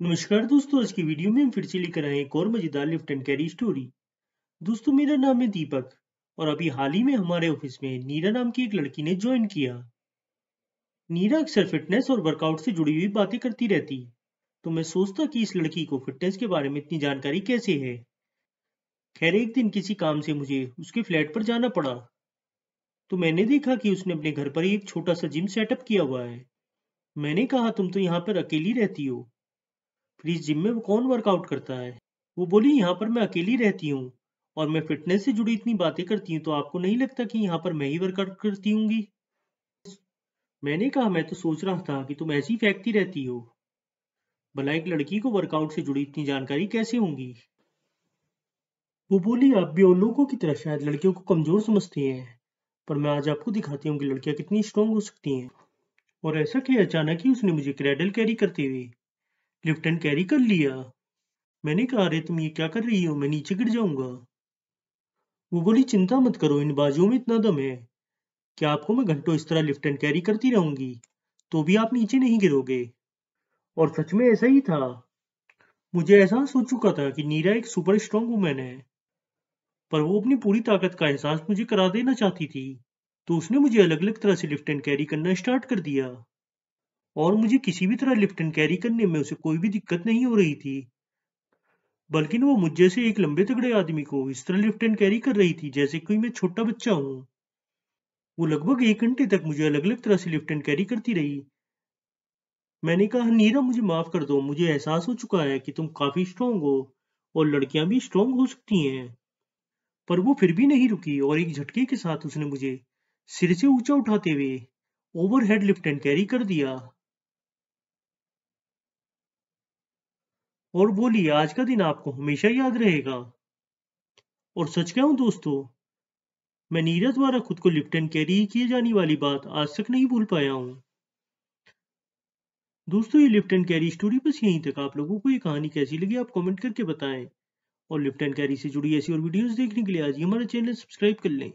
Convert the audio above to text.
नमस्कार दोस्तों, आज की वीडियो में हम फिर से लेकर आए एक और मज़ेदार लिफ्ट एंड कैरी स्टोरी। दोस्तों, मेरा नाम है दीपक और अभी हाल ही में हमारे ऑफ़िस में नीरा नाम की एक लड़की ने ज्वाइन किया। नीरा अक्सर फिटनेस और वर्कआउट से जुड़ी हुई बातें करती रहती तो मैं सोचता कि इस लड़की को फिटनेस के बारे में इतनी जानकारी कैसे है? खैर, एक दिन किसी काम से मुझे उसके फ्लैट पर जाना पड़ा तो मैंने देखा कि उसने अपने घर पर ही एक छोटा सा जिम सेटअप किया हुआ है। मैंने कहा, तुम तो यहाँ पर अकेली रहती हो फिर जिम में कौन वर्कआउट करता है? वो बोली, यहाँ पर मैं अकेली रहती हूँ और मैं फिटनेस से जुड़ी इतनी बातें करती हूँ तो आपको नहीं लगता कि यहाँ पर मैं ही वर्कआउट करती हूँगी? मैंने कहा, मैं तो सोच रहा था कि तुम ऐसी फेंकती रहती हो। भला एक लड़की को वर्कआउट से जुड़ी इतनी जानकारी कैसे होंगी? वो बोली, आप भी और लोगों की तरह शायद लड़कियों को कमज़ोर समझती हैं, पर मैं आज आपको दिखाती हूँ कि लड़कियाँ कितनी स्ट्रांग हो सकती हैं। और ऐसा कि अचानक ही उसने मुझे क्रेडल कैरी करते हुए लिफ्ट एंड कैरी कर लिया। मैंने कहा, अरे, तुम ये क्या कर रही हो? मैं नीचे गिर जाऊँगा। वो बोली, चिंता मत करो, इन बाजुओं में इतना दम है। क्या आपको मैं घंटों इस तरह लिफ्ट एंड कैरी करती रहूँगी? तो भी आप नीचे नहीं गिरोगे। और सच में ऐसा ही था। मुझे एहसास हो चुका था कि नीरा एक सुपर स्ट्रॉन्ग वुमेन है। पर वो अपनी पूरी ताकत का एहसास मुझे करा देना चाहती थी। तो उसने मुझे अलग अलग तरह से लिफ्ट एंड कैरी करना स्टार्ट कर दिया। और मुझे किसी भी तरह लिफ्ट एंड कैरी करने में उसे कोई भी दिक्कत नहीं हो रही थी। बल्कि वो मुझ जैसे एक लंबे तगड़े आदमी को इस तरह लिफ्ट एंड कैरी कर रही थी, जैसे कोई मैं छोटा बच्चा हूँ। वो लगभग एक घंटे तक मुझे अलग अलग तरह से लिफ्ट एंड कैरी करती रही। मैंने कहा, नीरा, मुझे माफ़ कर दो। मुझे एहसास हो चुका है कि तुम काफ़ी स्ट्रांग हो और लड़कियाँ भी स्ट्रांग हो सकती हैं। पर वो फिर भी नहीं रुकी और एक झटके के साथ उसने मुझे सिर से ऊँचा उठाते हुए ओवरहेड लिफ्ट एंड कैरी कर दिया। और बोली, आज का दिन आपको हमेशा याद रहेगा। और सच कहूँ दोस्तों, मैं नीरज द्वारा खुद को एंड कैरी किए जाने वाली बात आज तक नहीं भूल पाया हूँ। दोस्तों, ये एंड कैरी स्टोरी बस यहीं तक। आप लोगों को ये कहानी कैसी लगी आप कमेंट करके बताएँ। और एंड कैरी से जुड़ी ऐसी और वीडियोस देखने के लिए आज ही हमारा चैनल सब्सक्राइब कर लें।